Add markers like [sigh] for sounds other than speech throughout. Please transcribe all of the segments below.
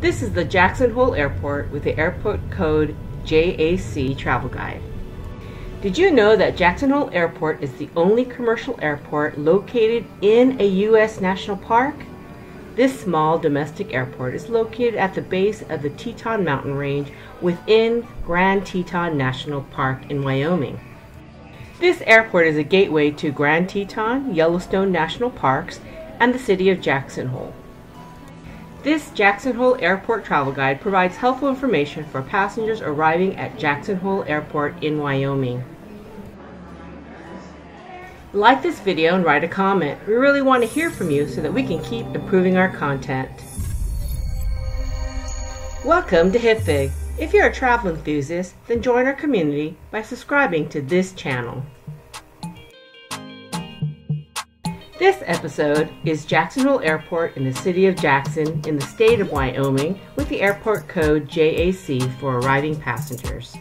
This is the Jackson Hole Airport with the airport code JAC travel guide. Did you know that Jackson Hole Airport is the only commercial airport located in a U.S. national park? This small domestic airport is located at the base of the Teton Mountain Range within Grand Teton National Park in Wyoming. This airport is a gateway to Grand Teton, Yellowstone National Parks, and the city of Jackson Hole. This Jackson Hole Airport travel guide provides helpful information for passengers arriving at Jackson Hole Airport in Wyoming. Like this video and write a comment. We really want to hear from you so that we can keep improving our content. Welcome to HipFig. If you're a travel enthusiast, then join our community by subscribing to this channel. This episode is Jackson Hole Airport in the city of Jackson in the state of Wyoming with the airport code JAC for arriving passengers.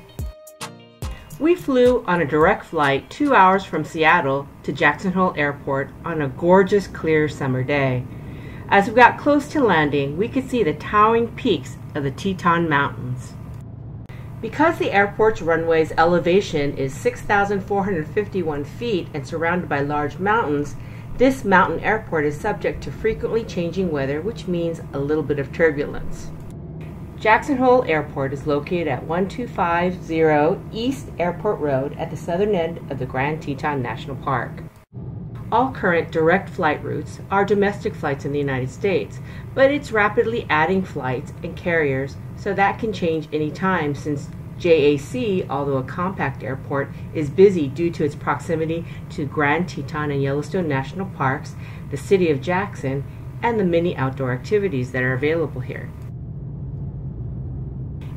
We flew on a direct flight two hours from Seattle to Jackson Hole Airport on a gorgeous clear summer day. As we got close to landing, we could see the towering peaks of the Teton Mountains. Because the airport's runway's elevation is 6,451 feet and surrounded by large mountains, this mountain airport is subject to frequently changing weather, which means a little bit of turbulence. Jackson Hole Airport is located at 1250 East Airport Road at the southern end of the Grand Teton National Park. All current direct flight routes are domestic flights in the United States, but it's rapidly adding flights and carriers, so that can change any time since JAC, although a compact airport, is busy due to its proximity to Grand Teton and Yellowstone National Parks, the city of Jackson, and the many outdoor activities that are available here.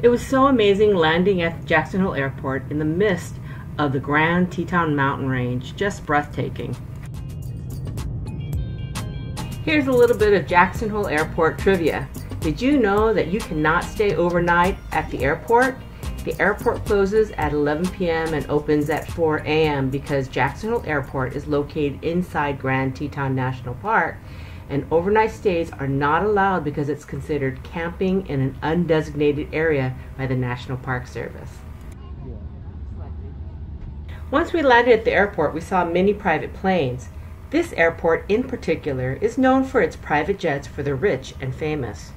It was so amazing landing at Jackson Hole Airport in the midst of the Grand Teton mountain range, just breathtaking. Here's a little bit of Jackson Hole Airport trivia. Did you know that you cannot stay overnight at the airport? The airport closes at 11 p.m. and opens at 4 a.m. because Jackson Hole Airport is located inside Grand Teton National Park and overnight stays are not allowed because it's considered camping in an undesignated area by the National Park Service. Once we landed at the airport, we saw many private planes. This airport in particular is known for its private jets for the rich and famous.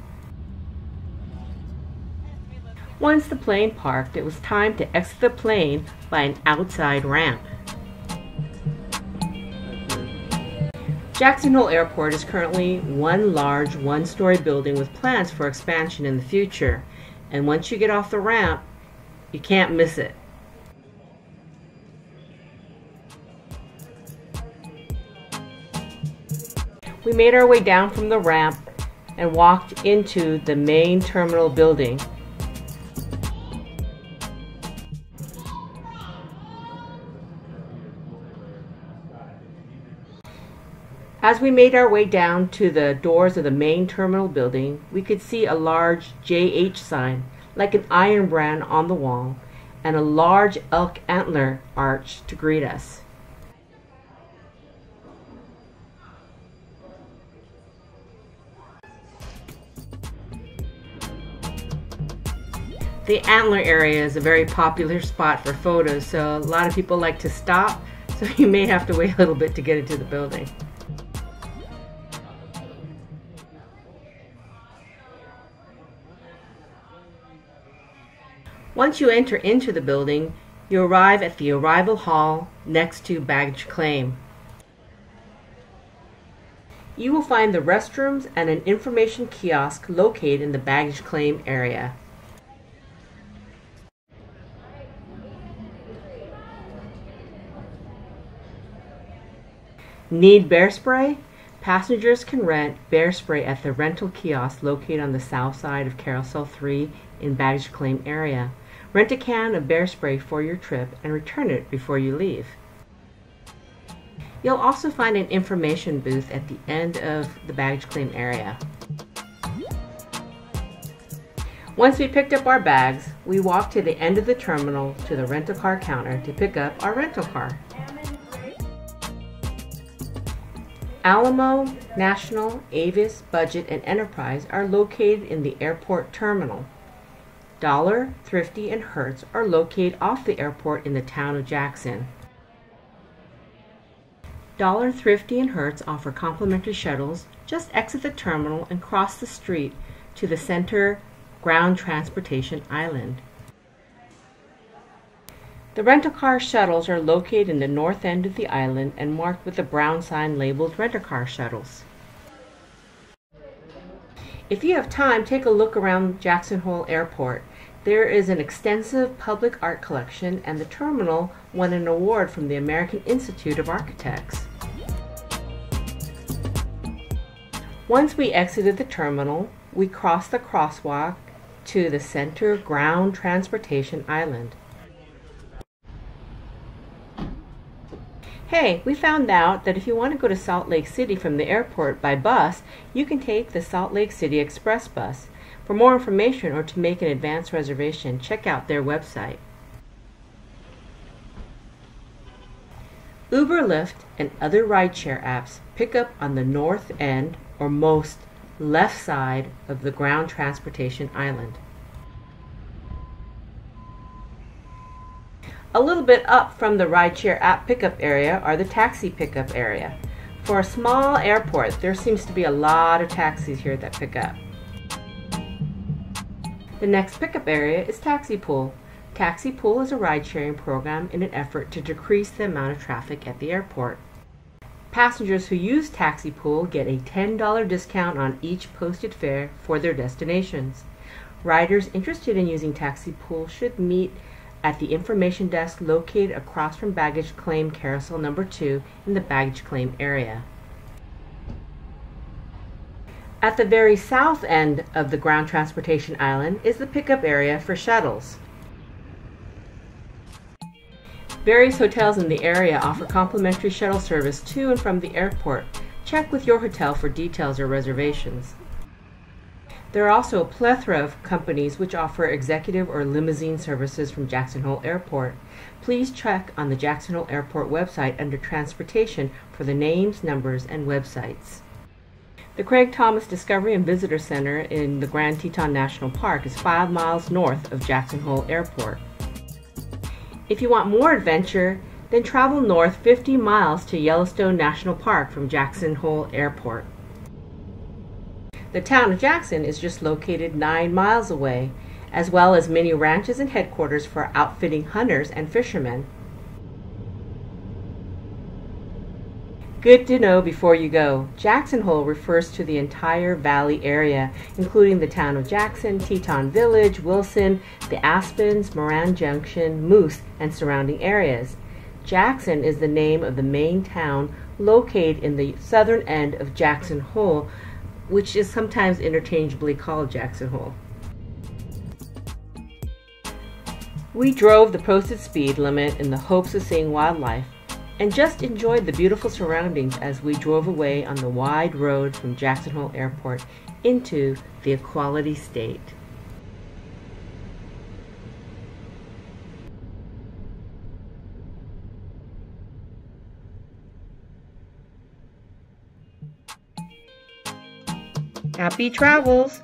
Once the plane parked, it was time to exit the plane by an outside ramp. Jackson Hole Airport is currently one large one-story building with plans for expansion in the future. And once you get off the ramp, you can't miss it. We made our way down from the ramp and walked into the main terminal building As we made our way down to the doors of the main terminal building, we could see a large JH sign, like an iron brand on the wall, and a large elk antler arch to greet us. The antler area is a very popular spot for photos, so a lot of people like to stop, [laughs] so you may have to wait a little bit to get into the building. Once you enter into the building, you arrive at the arrival hall next to baggage claim. You will find the restrooms and an information kiosk located in the baggage claim area. Need bear spray? Passengers can rent bear spray at the rental kiosk located on the south side of Carousel 3 in baggage claim area. Rent a can of bear spray for your trip and return it before you leave. You'll also find an information booth at the end of the baggage claim area. Once we picked up our bags, we walked to the end of the terminal to the rental car counter to pick up our rental car. Alamo, National, Avis, Budget, and Enterprise are located in the airport terminal. Dollar, Thrifty, and Hertz are located off the airport in the town of Jackson. Dollar, Thrifty, and Hertz offer complimentary shuttles. Just exit the terminal and cross the street to the center ground transportation island. The rental car shuttles are located in the north end of the island and marked with a brown sign labeled Rental Car Shuttles. If you have time, take a look around Jackson Hole Airport. There is an extensive public art collection and the terminal won an award from the American Institute of Architects. Once we exited the terminal, we crossed the crosswalk to the center ground transportation island. Hey, we found out that if you want to go to Salt Lake City from the airport by bus, you can take the Salt Lake City Express bus. For more information or to make an advance reservation, check out their website. Uber, Lyft, and other rideshare apps pick up on the north end or most left side of the ground transportation island. A little bit up from the rideshare app pickup area are the taxi pickup area. For a small airport, there seems to be a lot of taxis here that pick up. The next pickup area is Taxi Pool. Taxi Pool is a ride sharing program in an effort to decrease the amount of traffic at the airport. Passengers who use Taxi Pool get a $10 discount on each posted fare for their destinations. Riders interested in using Taxi Pool should meet at the information desk located across from baggage claim carousel number 2 in the baggage claim area. At the very south end of the ground transportation island is the pickup area for shuttles. Various hotels in the area offer complimentary shuttle service to and from the airport. Check with your hotel for details or reservations. There are also a plethora of companies which offer executive or limousine services from Jackson Hole Airport. Please check on the Jackson Hole Airport website under Transportation for the names, numbers, and websites. The Craig Thomas Discovery and Visitor Center in the Grand Teton National Park is five miles north of Jackson Hole Airport. If you want more adventure, then travel north 50 miles to Yellowstone National Park from Jackson Hole Airport. The town of Jackson is just located nine miles away, as well as many ranches and headquarters for outfitting hunters and fishermen. Good to know before you go. Jackson Hole refers to the entire valley area, including the town of Jackson, Teton Village, Wilson, the Aspens, Moran Junction, Moose, and surrounding areas. Jackson is the name of the main town located in the southern end of Jackson Hole, which is sometimes interchangeably called Jackson Hole. We drove the posted speed limit in the hopes of seeing wildlife and just enjoyed the beautiful surroundings as we drove away on the wide road from Jackson Hole Airport into the Equality State. Happy travels!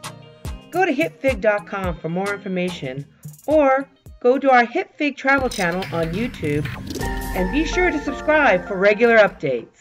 Go to hipfig.com for more information or go to our HipFig travel channel on YouTube and be sure to subscribe for regular updates.